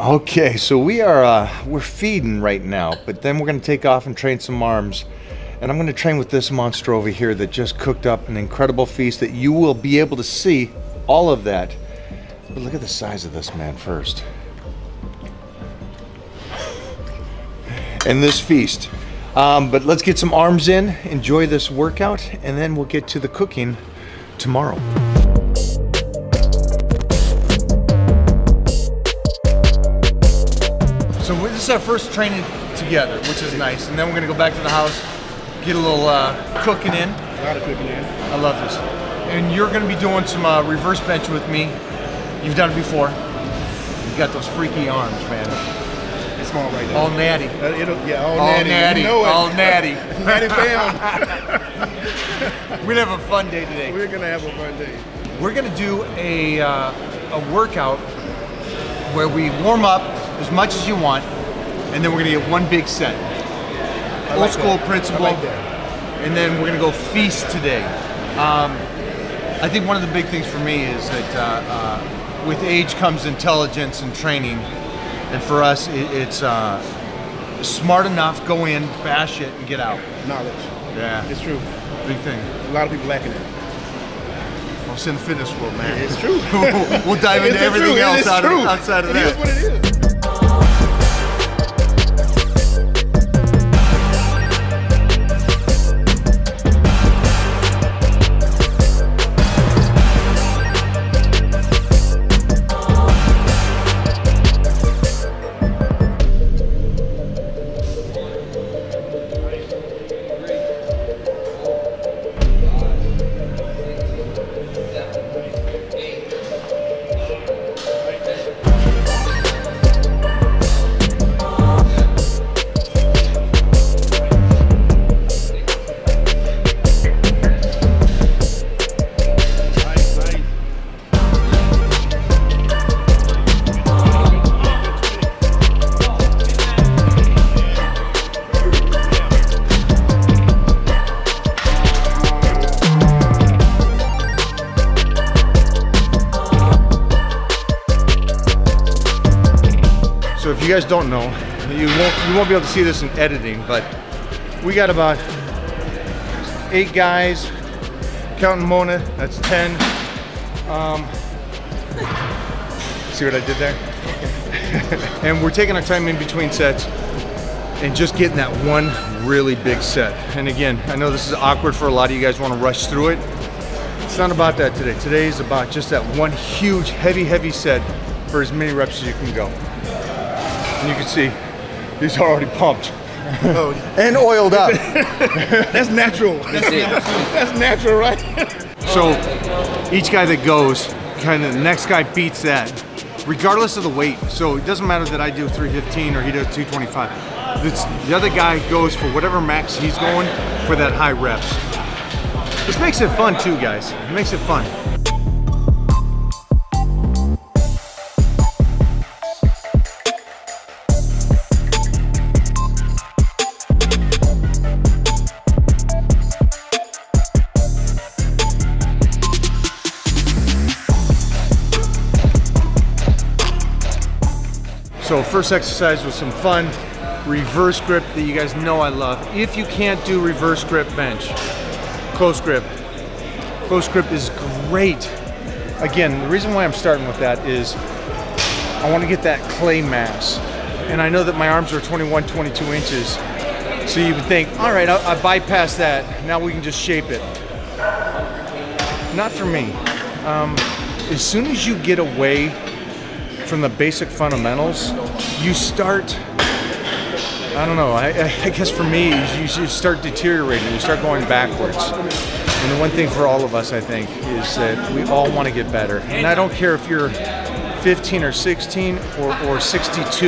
Okay, so we are uh, we're feeding right now, but then we're gonna take off and train some arms. And I'm gonna train with this monster over here that just cooked up an incredible feast that you will be able to see all of that. But look at the size of this man first. And this feast. Um, but let's get some arms in, enjoy this workout, and then we'll get to the cooking tomorrow. Our first training together, which is nice. And then we're gonna go back to the house, get a little uh, cooking in. A lot of cooking in. I love this. And you're gonna be doing some uh, reverse bench with me. You've done it before. You got those freaky arms, man. It's small right there. All natty. Uh, it'll, yeah, all, All natty. natty. You know. All natty. natty fam. We're gonna have a fun day today. We're gonna have a fun day. We're gonna do a, uh, a workout where we warm up as much as you want, and then we're gonna get one big set. Old like school that. principle. Like and then we're gonna go feast today. Um, I think one of the big things for me is that uh, uh, with age comes intelligence and training, and for us, it, it's uh, smart enough, go in, bash it, and get out. Knowledge. Yeah, It's true. big thing. A lot of people lacking it. Well, it's in the fitness world, man. It's true. we'll dive into everything true. else It's out of, outside of It that. is what it is. You guys don't know, you won't you won't be able to see this in editing, but we got about eight guys, counting Mona, that's ten. Um, see what I did there? and we're taking our time in between sets and just getting that one really big set. And again, I know this is awkward for a lot of you guys want to rush through it. It's not about that today. Today is about just that one huge, heavy, heavy set for as many reps as you can go. And you can see these are already pumped Oh, and oiled up. that's natural. That's, that's natural, right? so each guy that goes, kind of the next guy beats that, regardless of the weight. So it doesn't matter that I do 315 or he does 225. It's, the other guy goes for whatever max he's going for that high reps. This makes it fun too, guys. It makes it fun. So first exercise was some fun reverse grip that you guys know I love. If you can't do reverse grip bench, close grip. Close grip is great. Again, the reason why I'm starting with that is I want to get that clay mass. And I know that my arms are 21, 22 inches. So you would think, all right, I, I bypass that. Now we can just shape it. Not for me. Um, as soon as you get away from the basic fundamentals, you start. I don't know. I, I guess for me, you, you start deteriorating. You start going backwards. And the one thing for all of us, I think, is that we all want to get better. And I don't care if you're 15 or 16 or, or 62,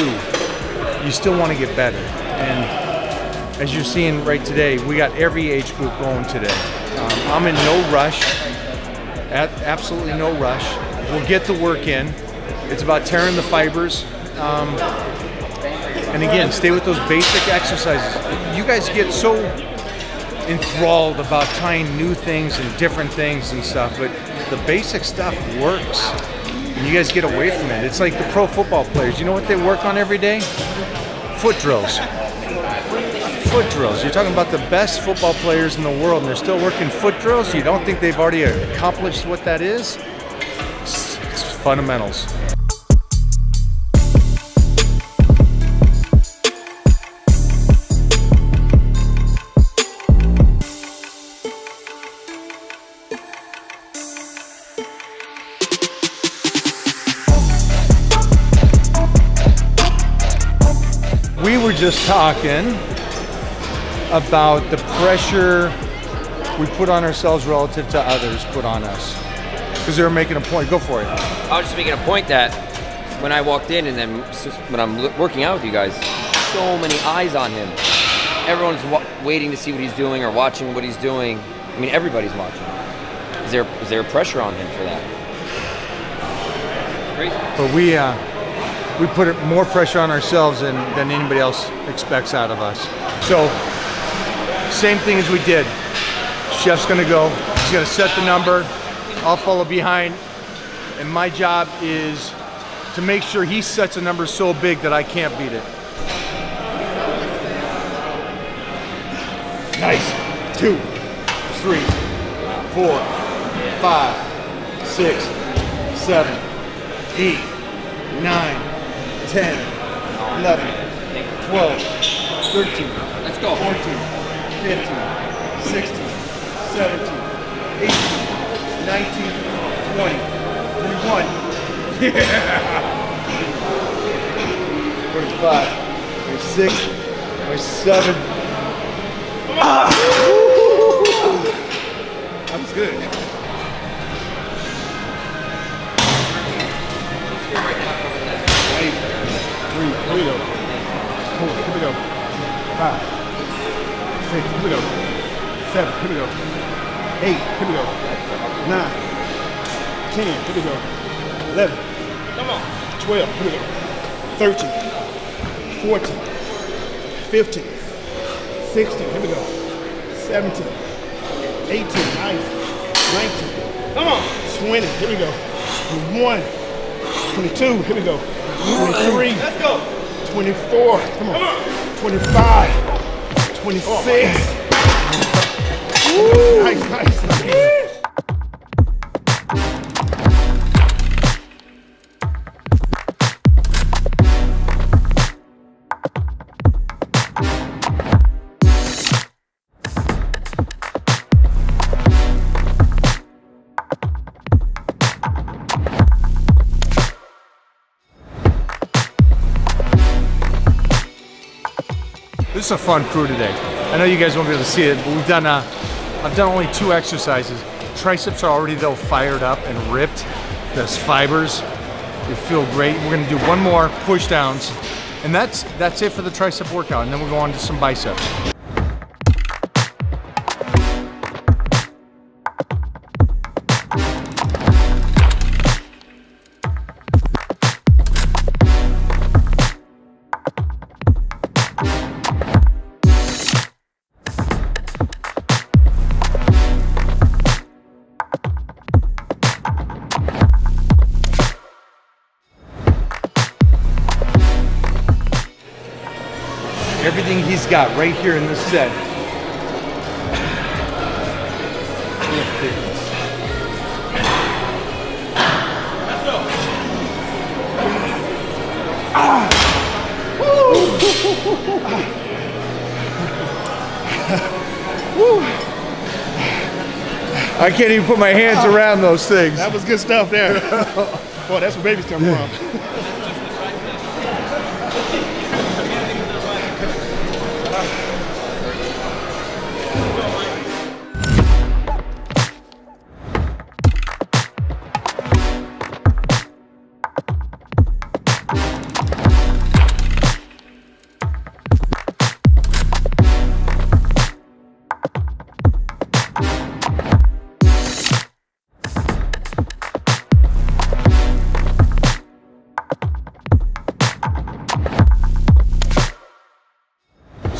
you still want to get better. And as you're seeing right today, we got every age group going today. Um, I'm in no rush, at absolutely no rush. We'll get the work in. It's about tearing the fibers. Um, and again, stay with those basic exercises. You guys get so enthralled about trying new things and different things and stuff, but the basic stuff works. and you guys get away from it. It's like the pro football players. You know what they work on every day? Foot drills. Foot drills. You're talking about the best football players in the world, and they're still working foot drills. You don't think they've already accomplished what that is? Fundamentals. we were just talking about the pressure we put on ourselves relative to others put on us. Because they were making a point. Go for it. I was just making a point that when I walked in and then when I'm working out with you guys, so many eyes on him. Everyone's wa- waiting to see what he's doing or watching what he's doing. I mean, everybody's watching. Is there is there pressure on him for that? Crazy. But we uh, we put more pressure on ourselves than, than anybody else expects out of us. So, same thing as we did. Chef's gonna go, he's gonna set the number, I'll follow behind, and my job is to make sure he sets a number so big that I can't beat it. Nice. Two, three, four, five, six, seven, eight, nine, ten, eleven, twelve, thirteen, Let's go. 14, 15, 16, 17, 18, 19, 20, 21. Yeah! 45, 46, 47. Ah! That was good. Eight, three, here we go. Four, here we go. Five, six, here we go. Seven, here we go. Eight, here we go. Nine, ten, here we go. Eleven. Come on. Twelve, here we go. Thirteen, fourteen, fifteen, sixteen, here we go. Seventeen, eighteen, nice. Nineteen. Come on. Twenty, here we go. Twenty-one. 22, here we go. 23. Let's go. 24, come on. 25. 26. Nice, nice, nice. Is a fun crew today. I know you guys won't be able to see it, but we've done, uh, I've done only two exercises. Triceps are already though fired up and ripped. Those fibers. They feel great. We're gonna do one more push downs, and that's that's it for the tricep workout. And then we'll go on to some biceps. He's got right here in this set. I can't even put my hands around those things. That was good stuff there. Boy, that's where babies come from.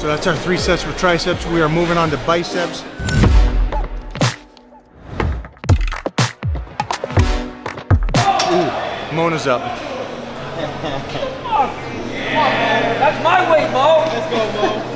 So that's our three sets for triceps. We are moving on to biceps. Ooh, Mona's up. That's my weight, Mo. Let's go, Mo.